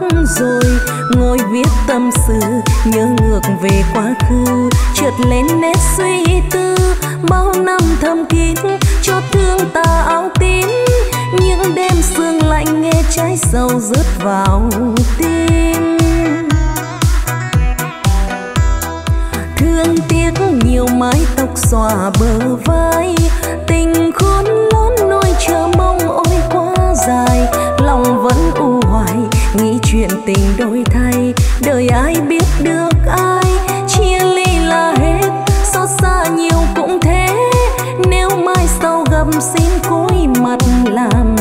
mất rồi. Ngồi viết tâm sự, nhớ ngược về quá khứ. Trượt lên nét suy tư, bao năm thầm kín. Cho thương ta áo tím, những đêm sương lạnh nghe trái sầu rớt vào tim. Thương tiếc nhiều mái tóc xòa bờ vai tình đổi thay, đời ai biết được ai, chia ly là hết, xót xa nhiều cũng thế, nếu mai sau gặp xin cúi mặt làm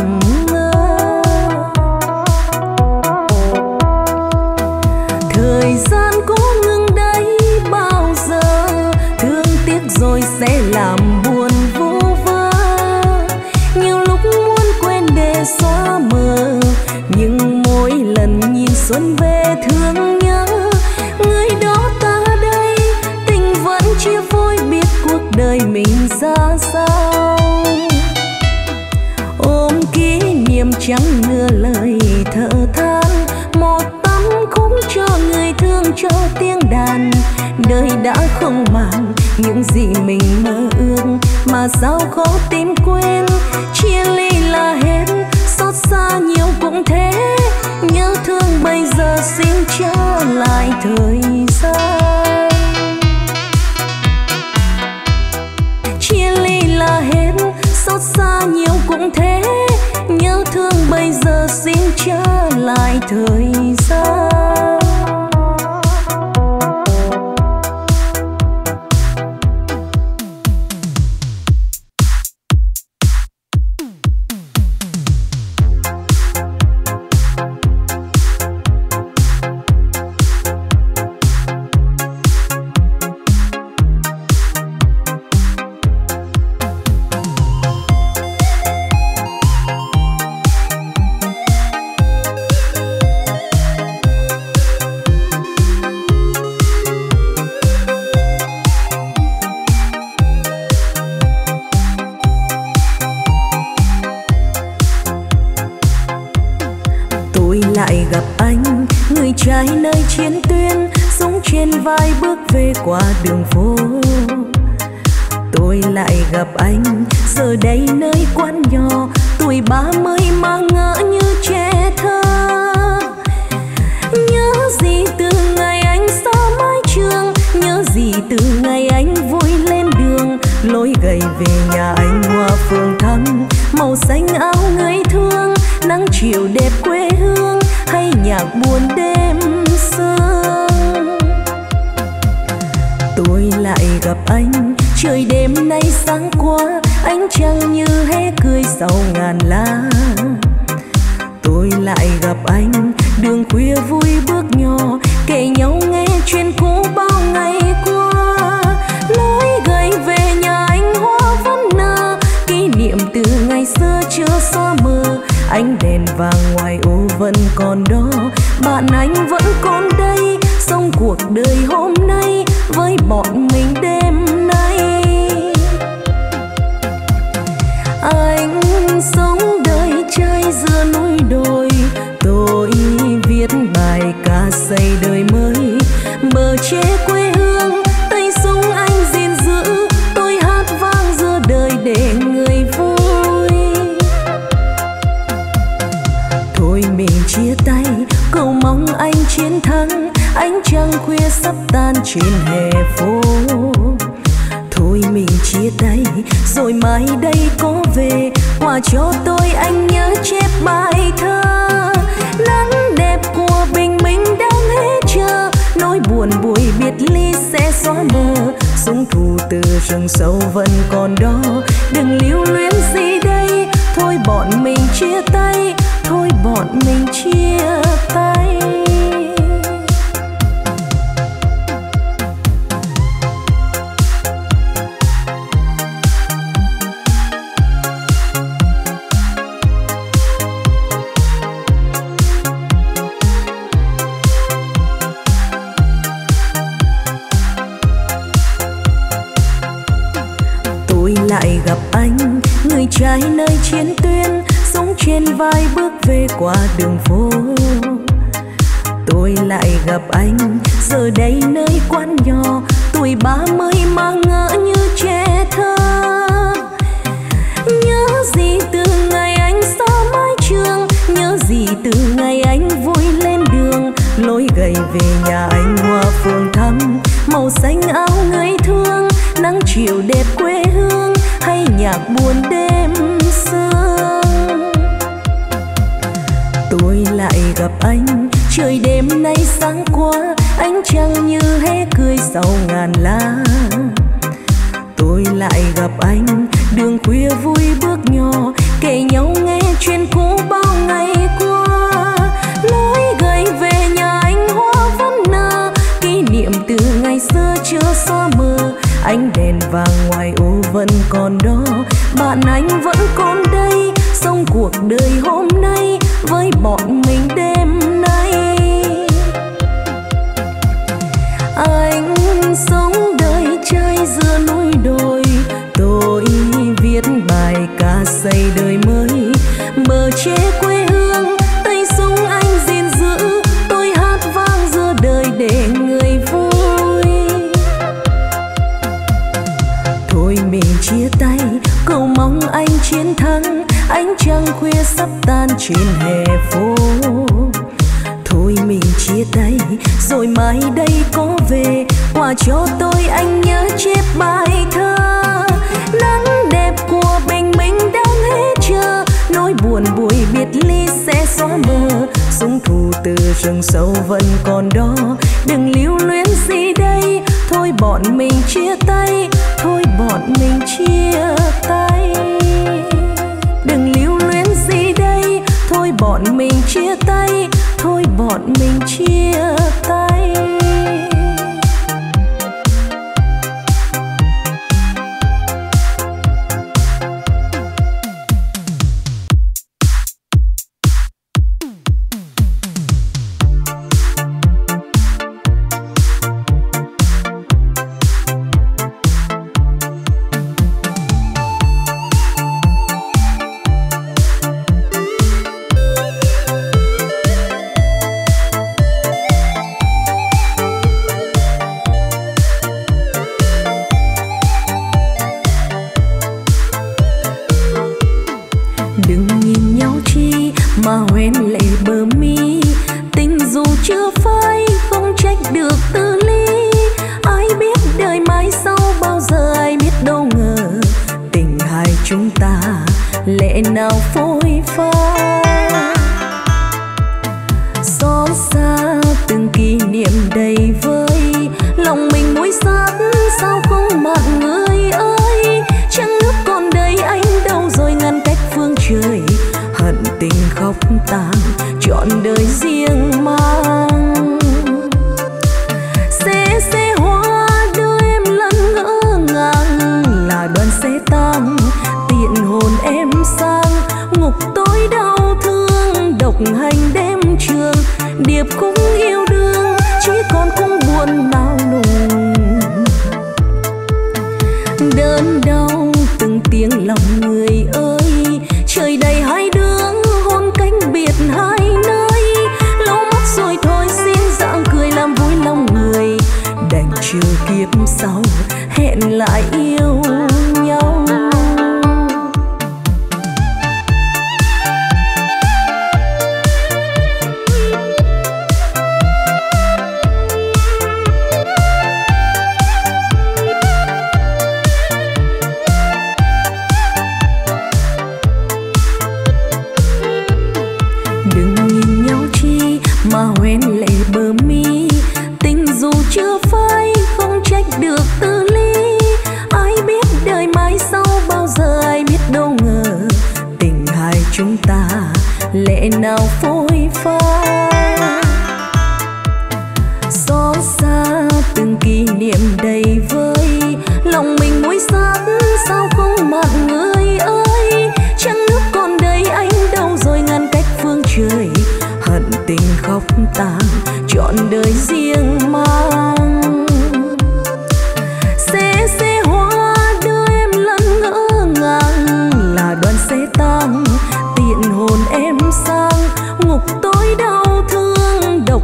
đời đã không màng, những gì mình mơ ước mà sao khó tìm quên. Chia ly là hết, xót xa nhiều cũng thế. Nhớ thương bây giờ xin trở lại thời gian. Chia ly là hết, xót xa nhiều cũng thế. Nhớ thương bây giờ xin trở lại thời gian. Gặp anh, người trai nơi chiến tuyến, sống trên vai bước về qua đường phố. Tôi lại gặp anh, giờ đây nơi quán nhỏ, tuổi ba mươi mà ngỡ như trẻ thơ. Nhớ gì từ ngày anh xa mái trường, nhớ gì từ ngày anh vui lên đường. Lối gầy về nhà anh hoa phường thắm màu xanh áo người thương, nắng chiều đẹp quê hương hay nhạc buồn đêm sương. Tôi lại gặp anh, trời đêm nay sáng qua ánh trăng như hé cười sau ngàn lá tôi lại gặp anh, đường khuya vui bước nhỏ, kể nhau nghe chuyện cũ bao ngày qua. Lối gầy về nhà anh hoa vẫn nở kỷ niệm từ ngày xưa chưa xa ánh đèn vàng ngoài ô vẫn còn đó. Bạn anh vẫn còn đây, sống cuộc đời hôm nay với bọn mình đêm nay. Anh sống sắp tan trên hè phố. Thôi mình chia tay, rồi mai đây có về. Hòa cho tôi anh nhớ chép bài thơ. Nắng đẹp của bình minh đang hết chờ. Nỗi buồn buổi biệt ly sẽ xóa mờ. Súng thù từ rừng sâu vẫn còn đó. Đừng lưu luyến gì đây. Thôi bọn mình chia tay. Thôi bọn mình chia tay. Lại gặp anh. Người trai nơi chiến tuyến, sống trên vai bước về qua đường phố. Tôi lại gặp anh, giờ đây nơi quán nhỏ. Tuổi ba mươi mà ngỡ như trẻ thơ. Nhớ gì từ ngày anh xa mái trường? Nhớ gì từ ngày anh vui lên đường? Lối gầy về nhà anh hoa phường thắm. Màu xanh áo người thương, nắng chiều đẹp quê hương hay nhạc buồn đêm sương. Tôi lại gặp anh, trời đêm nay sáng qua, ánh trăng như hé cười sau ngàn lá tôi lại gặp anh, đường khuya vui bước nhỏ, kể nhau nghe chuyện cũ bao ngày qua. Ánh đèn vàng ngoài ô vẫn còn đó bạn anh vẫn còn đây, sống cuộc đời hôm nay với bọn mình đây. Sắp tan trên hè phố. Thôi mình chia tay, rồi mai đây có về. Quà cho tôi anh nhớ chép bài thơ. Nắng đẹp của bình minh đang hết chờ. Nỗi buồn buổi biệt ly sẽ xóa mờ. Súng thù từ rừng sâu vẫn còn đó. Đừng lưu luyến gì đây. Thôi bọn mình chia tay. Thôi bọn mình chia tay. Đừng lưu thôi bọn mình chia tay thôi bọn mình chia tay.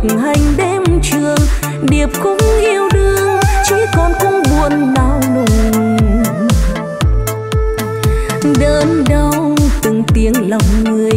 hành đêm trường, điệp cũng yêu đương, chỉ còn cũng buồn nao nùng đơn đau từng tiếng lòng người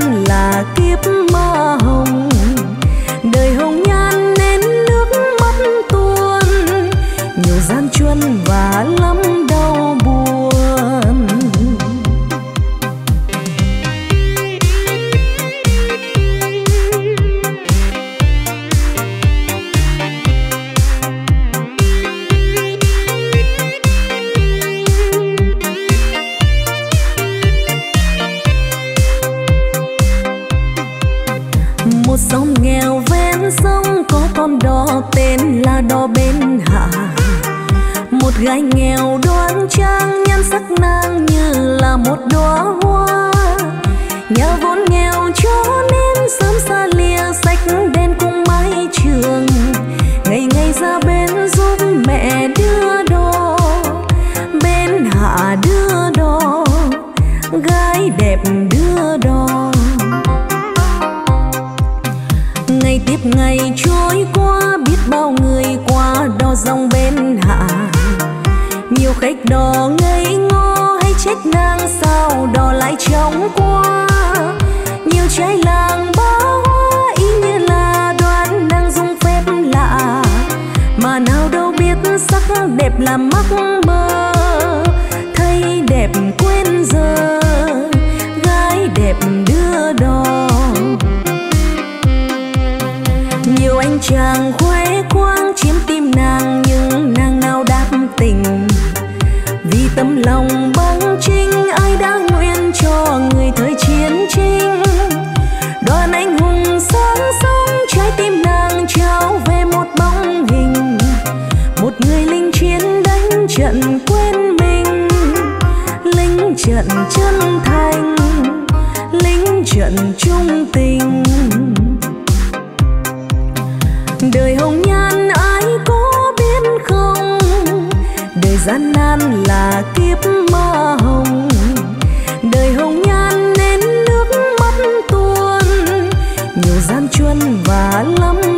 gian là kiếp gian nan là kiếp ma hồng. Đời hồng nhan nên nước mắt tuôn, nhiều gian truân và lắm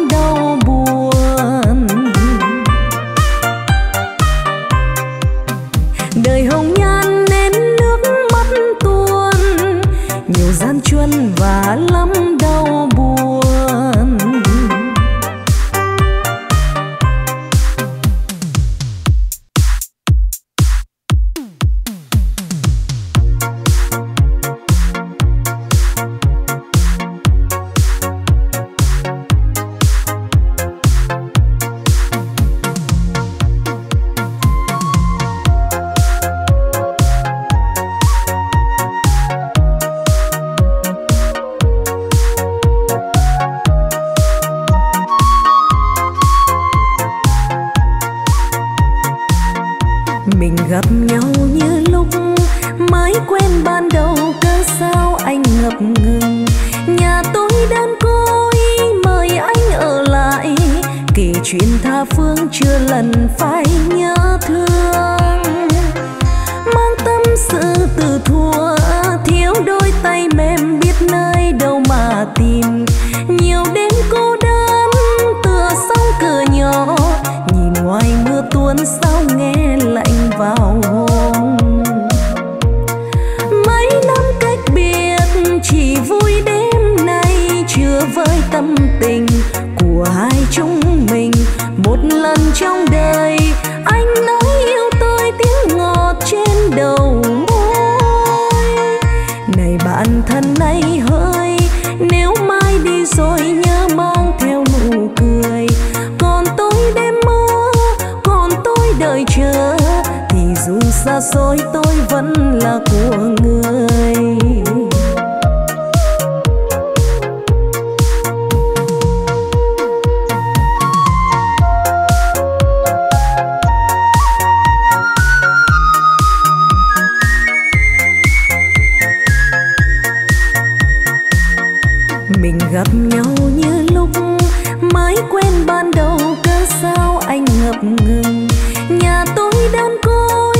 nhà tôi đơn côi,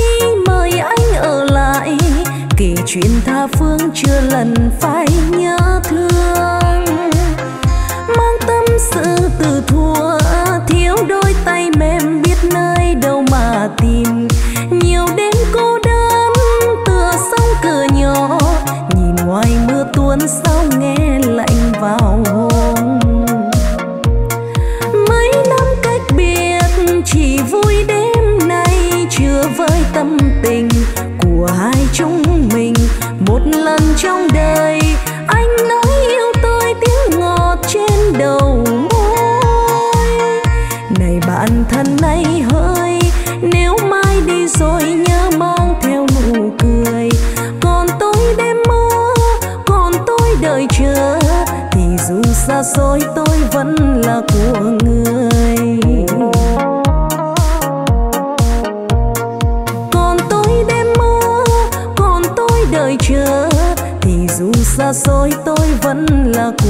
mời anh ở lại. Kỳ chuyện tha phương chưa lần phải nhớ thương. Mang tâm sự từ thua thiếu đôi tay mềm biết nơi đâu mà tìm. Nhiều đêm cô đơn, tựa sông cửa nhỏ. Nhìn ngoài mưa tuôn, sao nghe lạnh vào rồi tôi vẫn là của người. Còn tôi đêm mơ, còn tôi đợi chờ, thì dù xa xôi tôi vẫn là của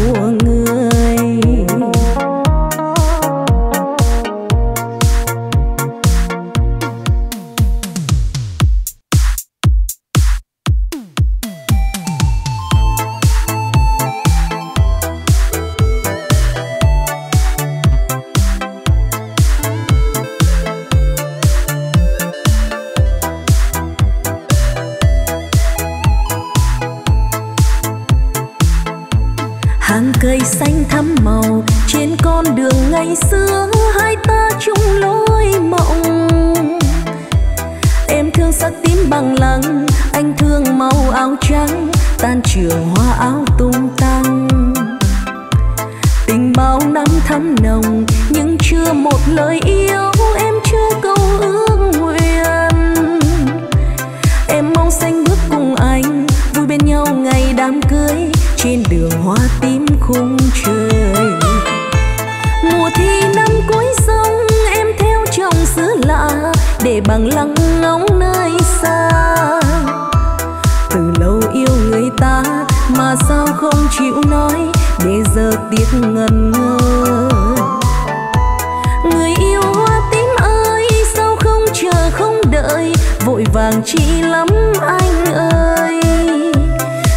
hàng chi lắm anh ơi.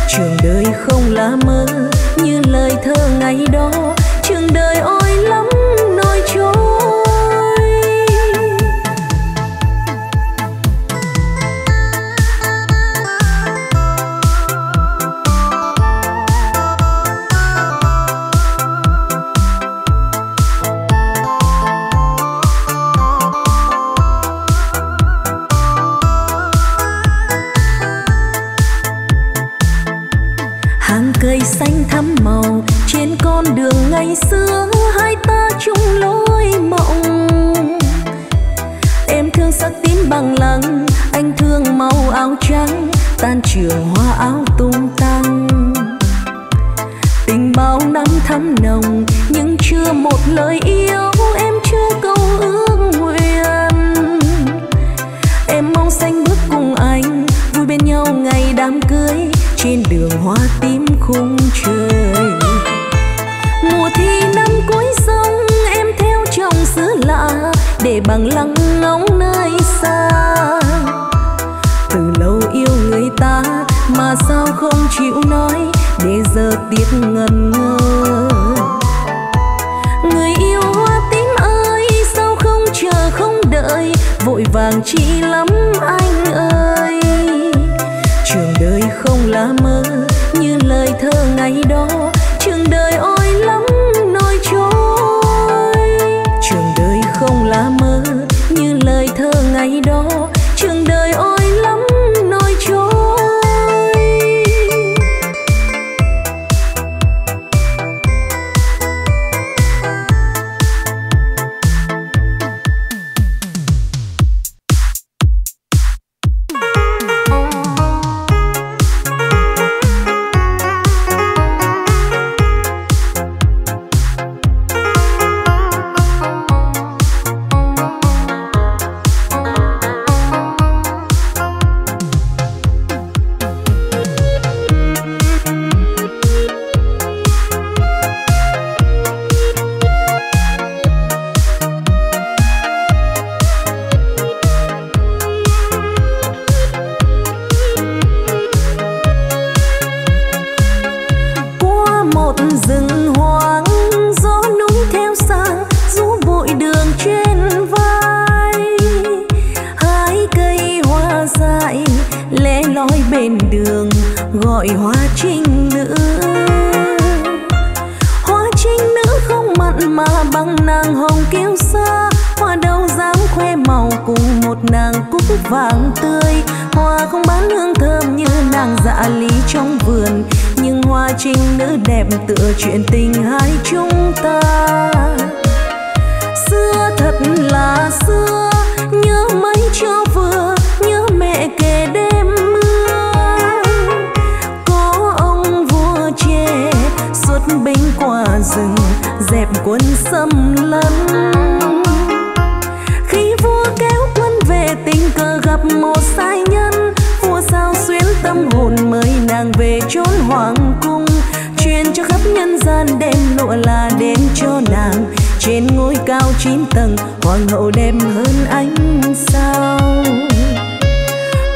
Trường đời không là mơ, như lời thơ ngày đó vàng tươi. Hoa không bán hương thơm như nàng dạ lý trong vườn. Nhưng hoa trinh nữ đẹp tựa chuyện tình hai chúng ta. Xưa thật là xưa, nhớ mấy cho vừa, nhớ mẹ kể đêm mưa. Có ông vua trẻ, xuất binh qua rừng, dẹp quân xâm lấn. gặp một sai nhân. Vua sao xuyến tâm hồn mời nàng về chốn hoàng cung. Truyền cho khắp nhân gian đêm lụa là đến cho nàng. Trên ngôi cao chín tầng, hoàng hậu đẹp hơn ánh sao.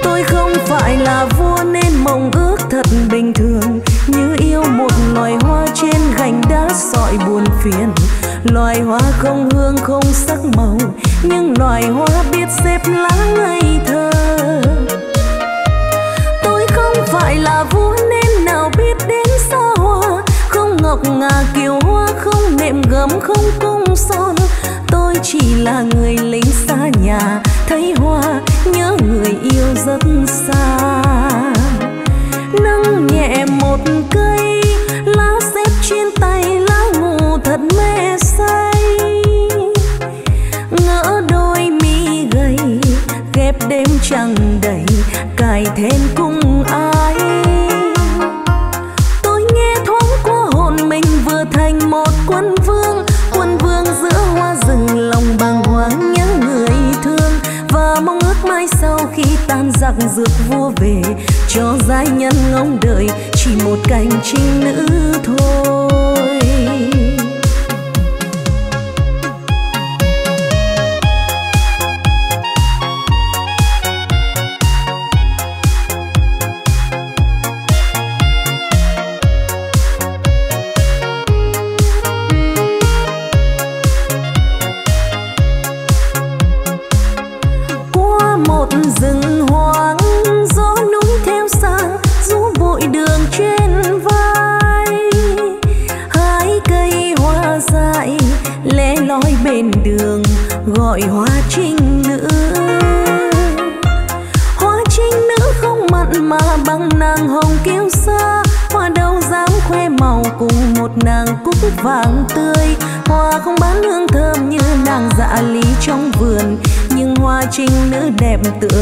Tôi không phải là vua nên mộng ước thật bình thường. Như yêu một loài hoa trên gành đá sỏi buồn phiền. Loài hoa không hương, không sắc màu nhưng loài hoa biết xếp lá ngây thơ. Tôi không phải là vua nên nào biết đến xa hoa. Không ngọc ngà kiều hoa, không nệm gấm, không cung son. Tôi chỉ là người lính xa nhà, thấy hoa, nhớ người yêu rất xa. Trăng đầy, cài thêm cung ai tôi nghe thoáng qua hồn mình vừa thành một quân vương. Quân vương giữa hoa rừng, lòng bàng hoàng nhớ người thương. Và mong ước mai sau khi tan giặc dược vua về, cho giai nhân ngóng đợi, chỉ một cành trinh nữ thôi.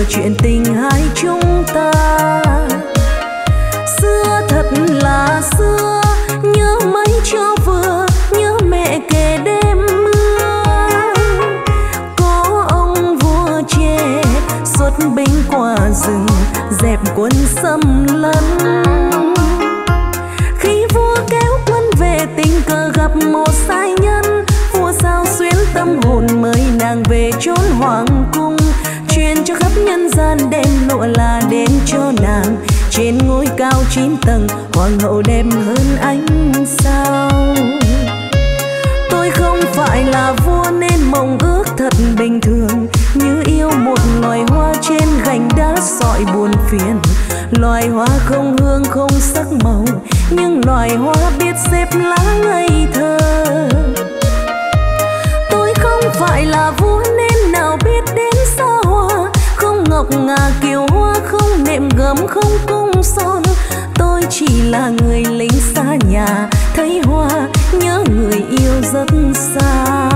Chuyện tình hai chúng ta. Xưa thật là xưa, nhớ mấy cho vừa, nhớ mẹ kể đêm mưa. Cô ông vua trẻ xuất binh qua rừng, dẹp quân xâm lấn. Khi vua kéo quân về tình cờ gặp một sai nhân, vua sao xuyến tâm hồn mời nàng về chốn hoàng gian đem lụa là đến cho nàng. Trên ngôi cao chín tầng, hoàng hậu đẹp hơn ánh sao. Tôi không phải là vua nên mong ước thật bình thường. Như yêu một loài hoa trên gành đá sỏi buồn phiền. Loài hoa không hương, không sắc màu, nhưng loài hoa biết xếp lá ngây thơ. Tôi không phải là vua ngọc ngà kiều hoa không nệm gấm không cung son. Tôi chỉ là người lính xa nhà, thấy hoa, nhớ người yêu rất xa.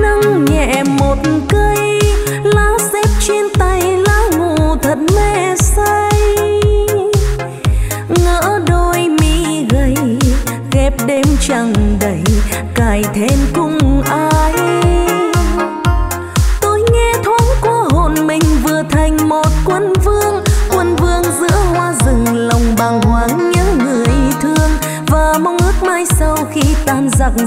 Nâng nhẹ một cây, lá xếp trên tay, lá ngủ thật mê say. Ngỡ đôi mi gầy, ghép đêm trăng đầy, cài thêm cung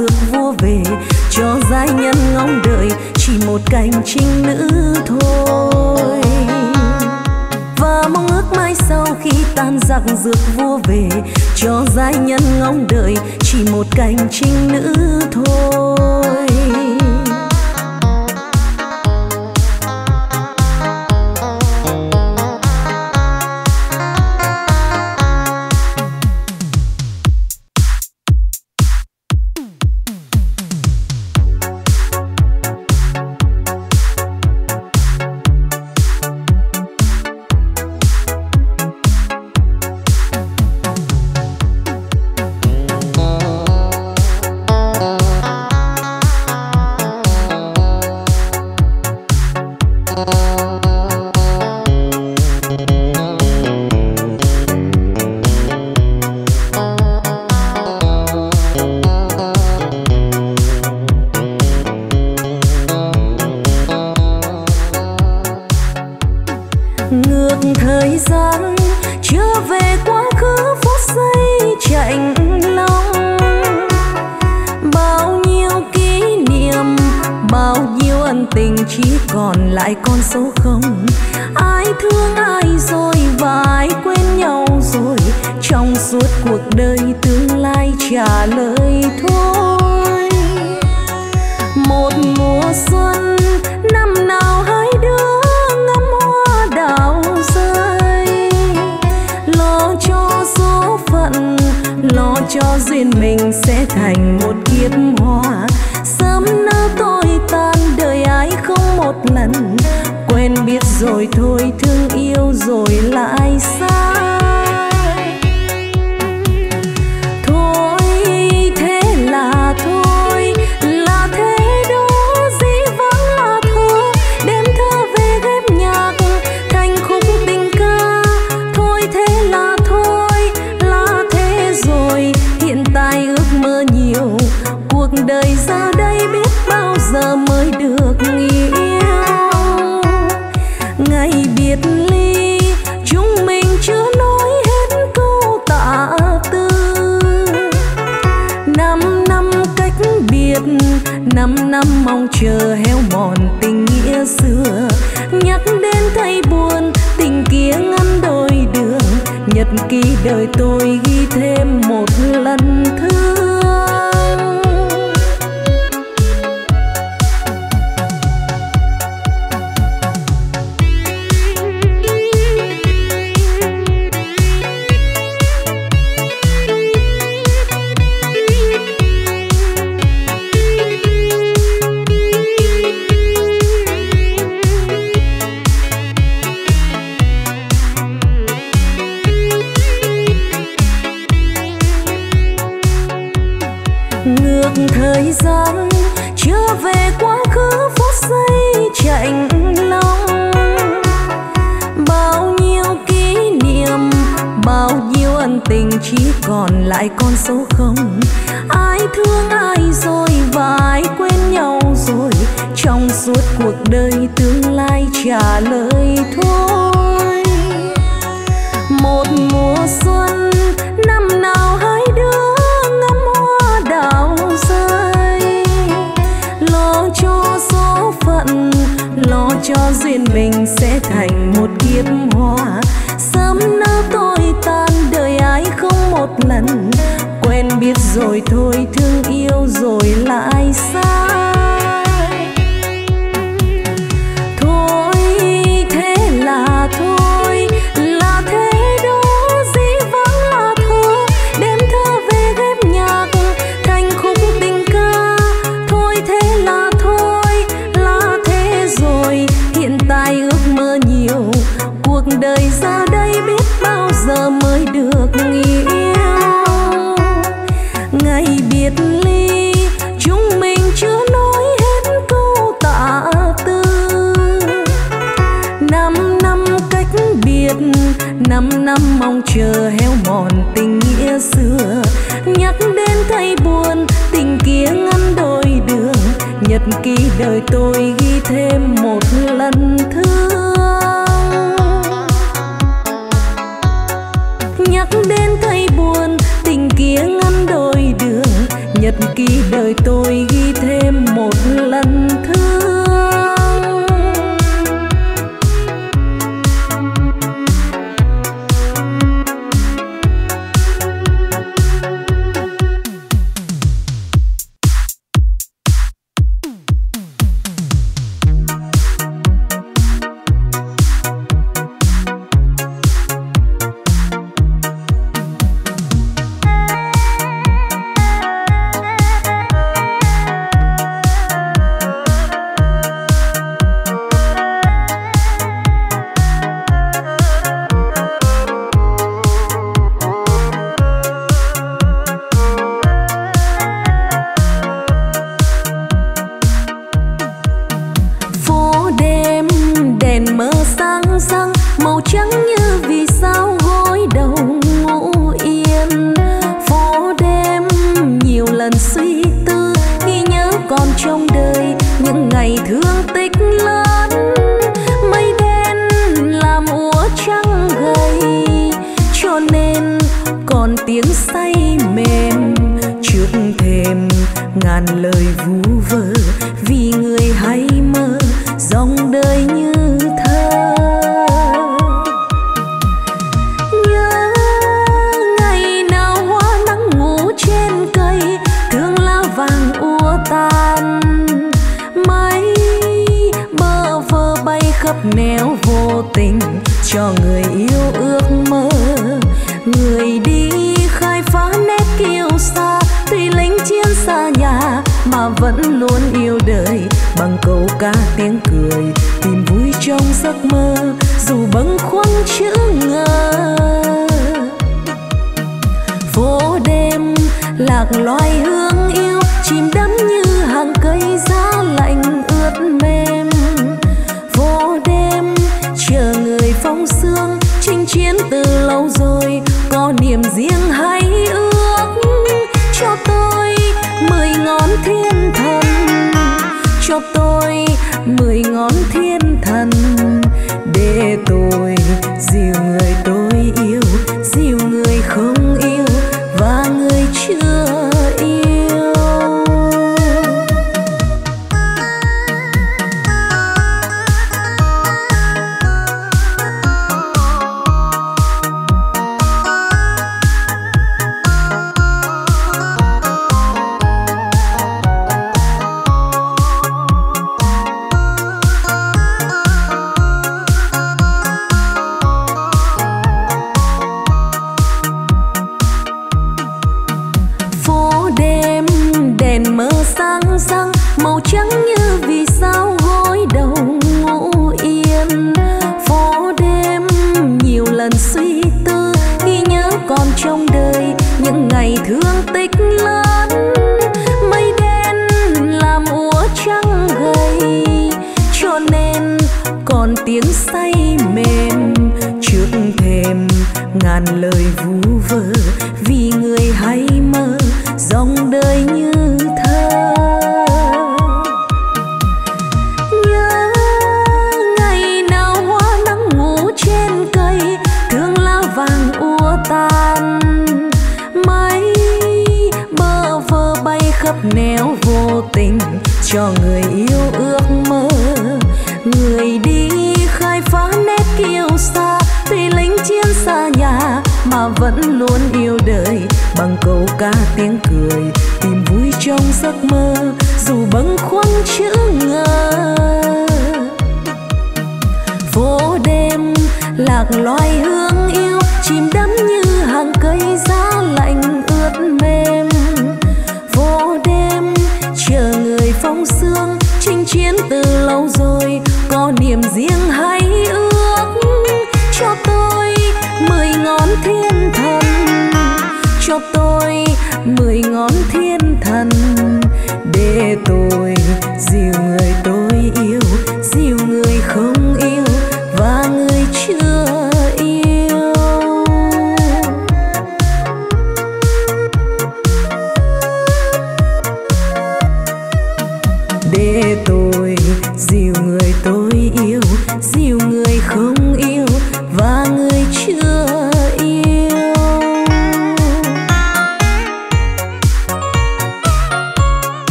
dương dược vua về, cho giai nhân ngóng đợi, chỉ một cành trinh nữ thôi. Và mong ước mai sau khi tan giặc dược vua về, cho giai nhân ngóng đợi, chỉ một cành trinh nữ thôi. xưa, nhắc đến thay buồn, tình kia ngăn đôi đường. Nhật ký đời tôi ghi thêm một lần thương con số đời tôi ghi thêm một lần thương. Nhắc đến thay buồn, tình kia ngăn đôi đường. Nhật ký đời tôi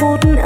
roten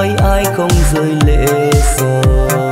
mấy ai không rơi lệ rồi?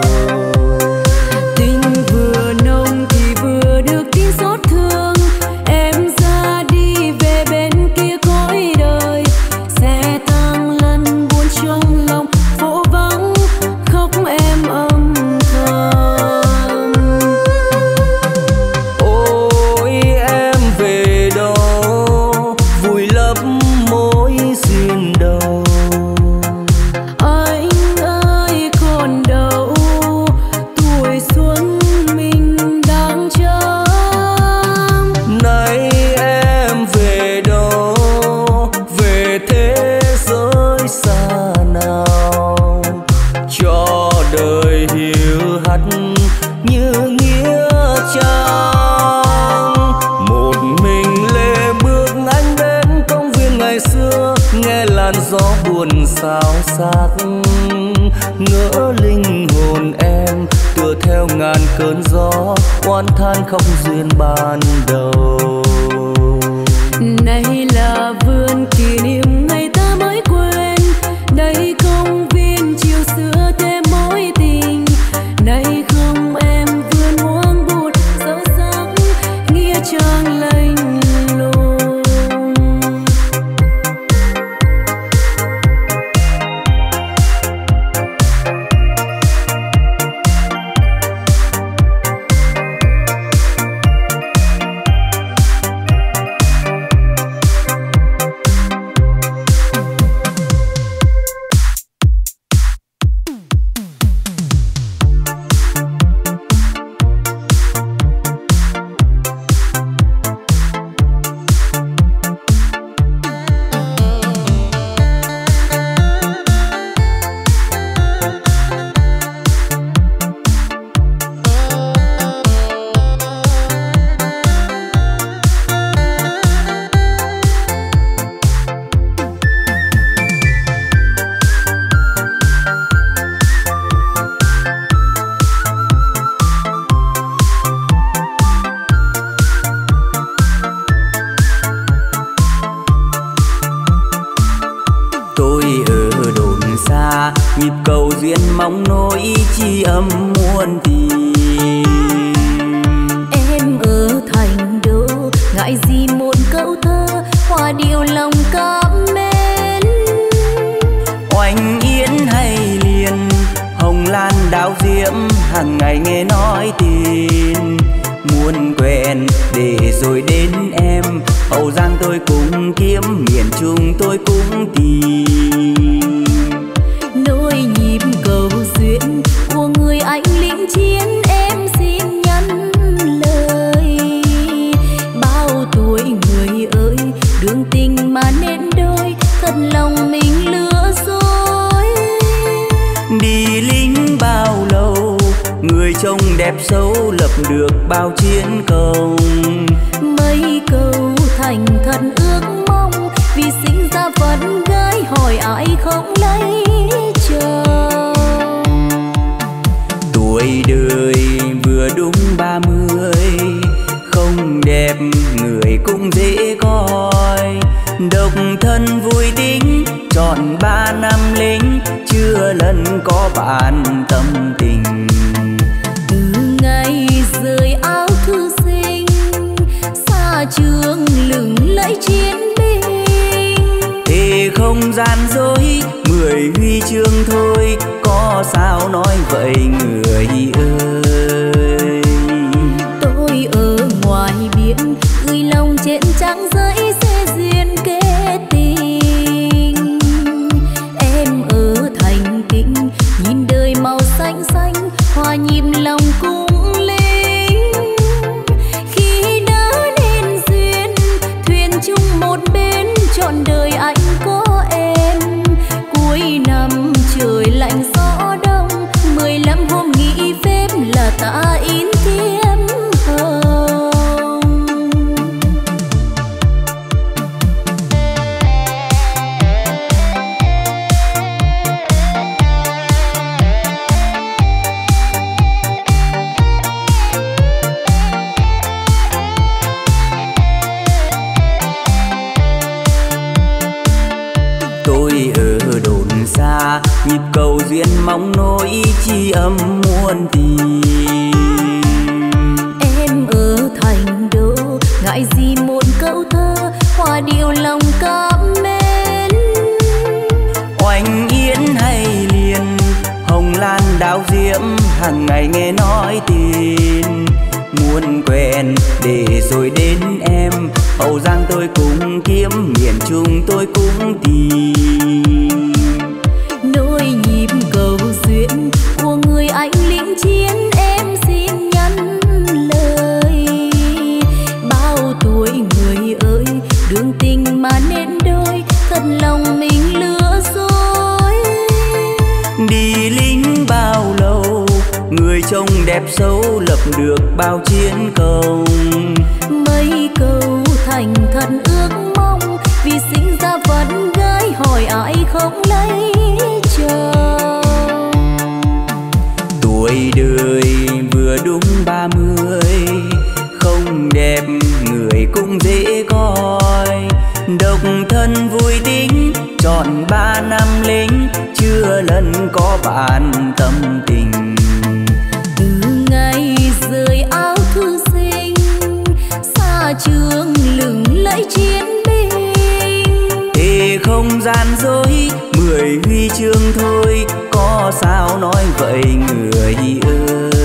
Caruso. nhịp cầu duyên mong nối chi âm muôn thì. Em ở thành đô ngại gì một câu thơ hòa điệu lòng cảm mến. Oanh yến hay liền hồng lan đào diễm hàng ngày nghe nói tin. Muôn quen để rồi đến em hậu giang tôi cũng kiếm miền trung tôi cũng tìm. đẹp xấu lập được bao chiến công. Mấy câu thành thật ước mong vì sinh ra vẫn gái hỏi ai không lấy chồng. Tuổi đời vừa đúng ba mươi không đẹp người cũng dễ coi. Độc thân vui tính trọn ba năm lính chưa lần có bạn tâm tình dưới áo thư sinh, xa trường lừng lẫy chiến binh. Thì không gian dối, mười huy chương thôi, có sao nói vậy người ơi cầu duyên mong nỗi chi âm muôn tình em ở thành đô ngại gì một câu thơ hoa điệu lòng cảm mến. Oanh yến hay liền hồng lan đào diễm hàng ngày nghe nói tin. Muốn quen để rồi đến em hậu giang tôi cũng kiếm miền trung tôi cũng tìm đẹp xấu lập được bao chiến công. Mấy câu thành thật ước mong vì sinh ra vẫn gái hỏi ai không lấy chồng. Tuổi đời vừa đúng ba mươi không đẹp người cũng dễ coi. Độc thân vui tính trọn ba năm lính chưa lần có bạn tâm tình không gian dối mười huy chương thôi có sao nói vậy người ơi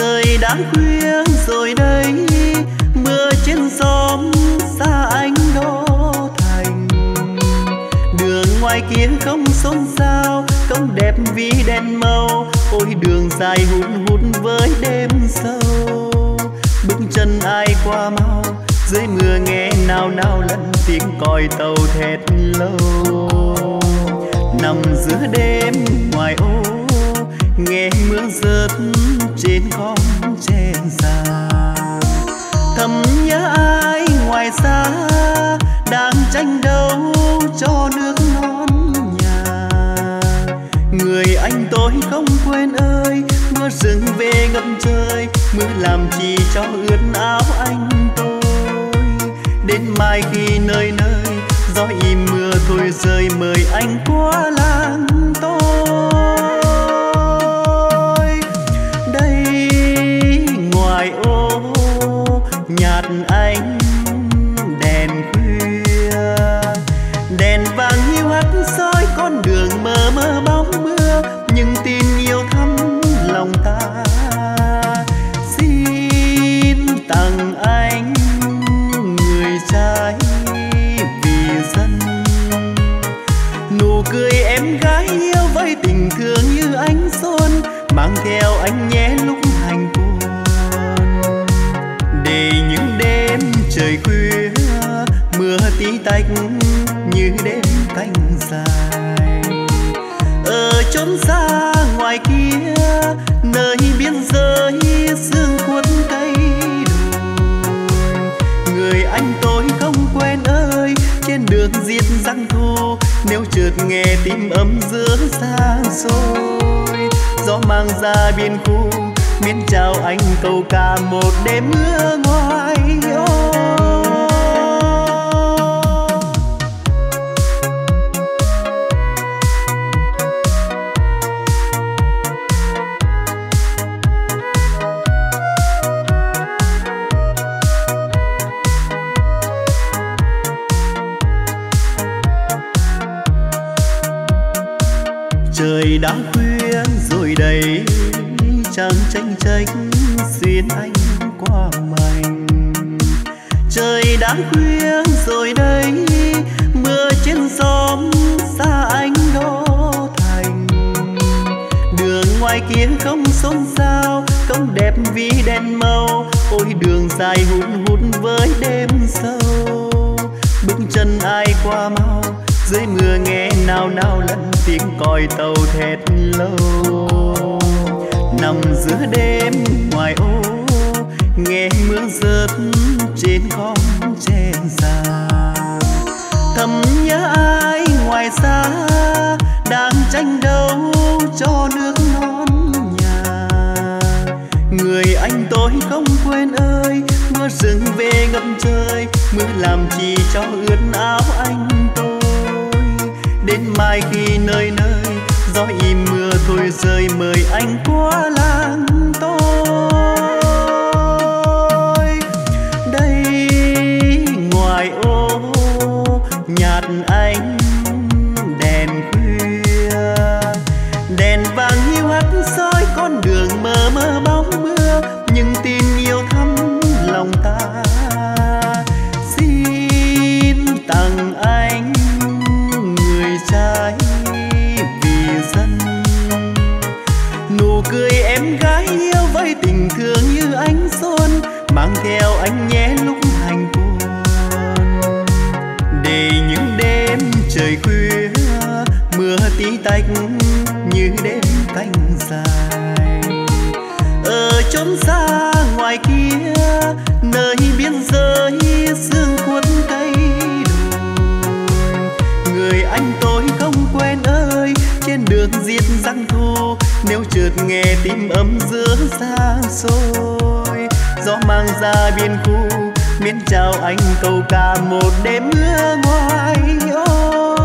trời đã khuya rồi đây. Mưa trên xóm xa anh đô thành. Đường ngoài kia không xôn xao, không đẹp vì đèn màu. Ôi, đường dài hun hút với đêm sâu. Bước chân ai qua mau, dưới mưa nghe nao nao lẫn tiếng còi tàu thét lâu. Nằm giữa đêm ngoài nghe mưa rớt trên con tre già. Thầm nhớ ai ngoài xa đang tranh đấu cho nước non nhà. Người anh tôi không quên ơi, mưa rừng về ngập trời, mưa làm chi cho ướt áo anh tôi. Đến mai khi nơi nơi, gió im mưa thôi rơi mời anh qua làng nhạt ánh đèn khuya. Đèn vàng hiu hắt soi con đường mơ mơ bóng mưa nhưng tin yêu thắm lòng ta. Xin tặng anh người trai vì dân. Nụ cười em gái yêu với tình thương như ánh xuân, mang theo anh nhé lúc trời khuya, mưa tí tách như đêm canh dài. Ở chốn xa ngoài kia, nơi biên giới sương cuốn cây đồi người anh tôi không quen ơi, trên đường diệt răng thu nếu chợt nghe tim ấm giữa xa xôi. Gió mang ra biên khu miễn chào anh cầu ca một đêm mưa ngoài ôi Trời đã khuya rồi đây chẳng tranh tranh xuyên anh qua mảnh. Trời đã khuya rồi đây, mưa trên xóm xa anh đó thành. Đường ngoài kia không xôn xao, không đẹp vì đèn màu. Ôi, đường dài hụt hụt với đêm sâu. Bước chân ai qua mau dưới mưa nghe nao nao lẫn tiếng còi tàu thét lâu nằm giữa đêm ngoài ô, nghe mưa rớt trên con tre già thầm nhớ ai ngoài xa, đang tranh đấu cho nước non nhà. Người anh tôi không quên ơi, mưa rừng về ngập trời, mưa làm chi cho ướt áo anh mai khi nơi nơi, gió im mưa thôi rơi mời anh qua làng tôi đây ngoài ô nhạt anh. Thương như ánh xuân, mang theo anh nhé lúc hành buồn để những đêm trời khuya, mưa tí tách như đêm canh dài. Ở chốn xa nếu chợt nghe tim ấm giữa xa xôi, gió mang ra biên khu, miễn chào anh câu ca một đêm mưa ngoài ô.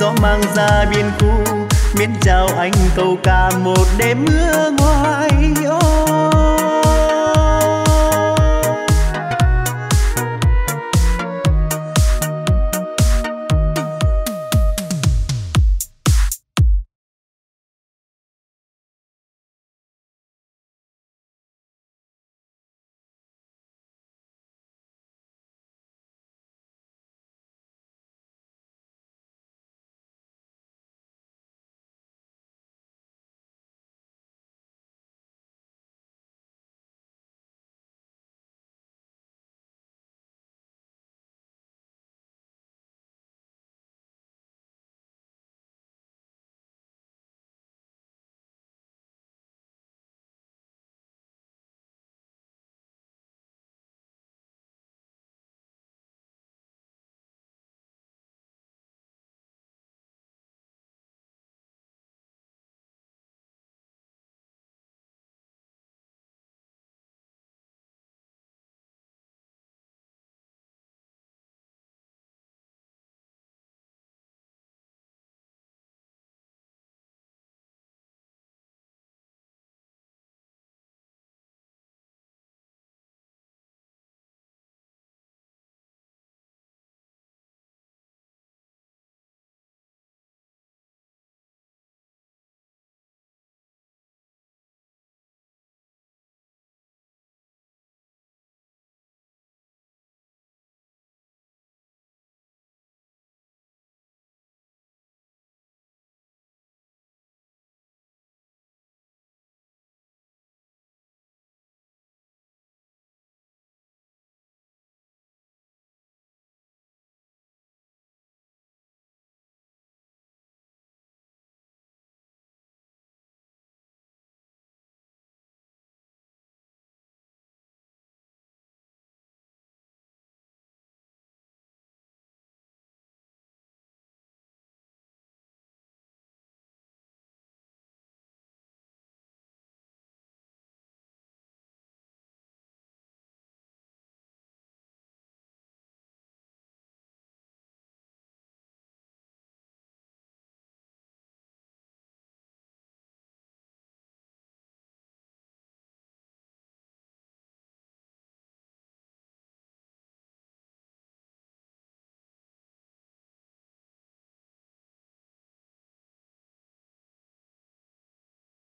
Gió mang ra biên khu, miễn chào anh câu ca một đêm mưa ngoài ô.